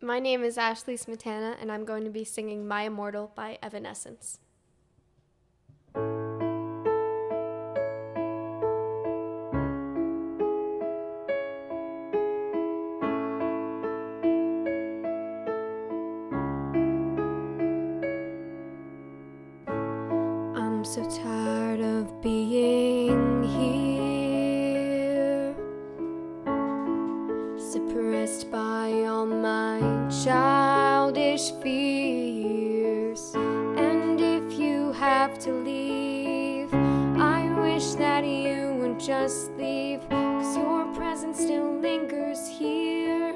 My name is Ashley Smetana, and I'm going to be singing My Immortal by Evanescence. I'm so tired of being here, suppressed by all my childish fears. And if you have to leave, I wish that you would just leave, cause your presence still lingers here.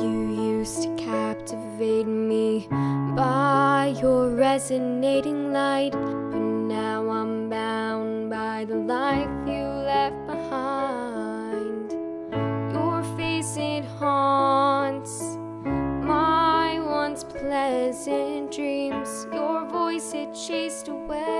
You used to captivate me by your resonating light, but now I'm bound by the life you left behind. Your face it haunts my once pleasant dreams, your voice it chased away.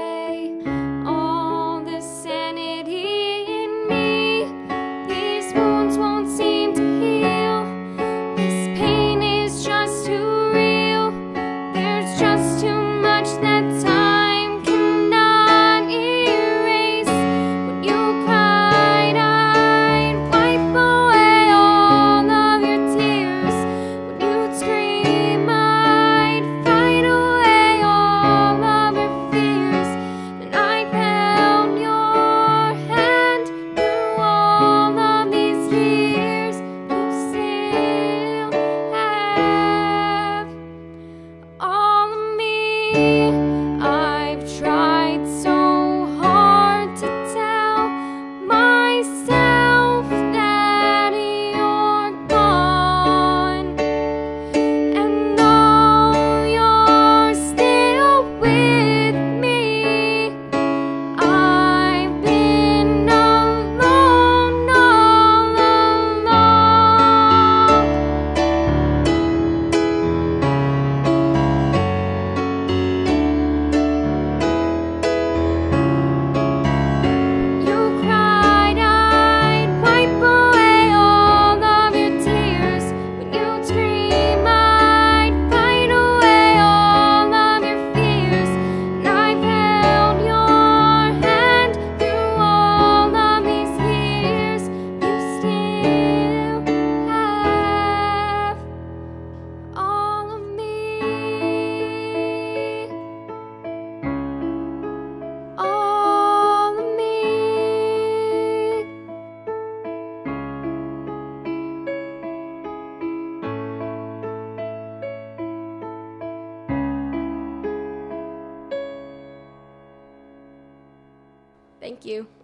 Thank you.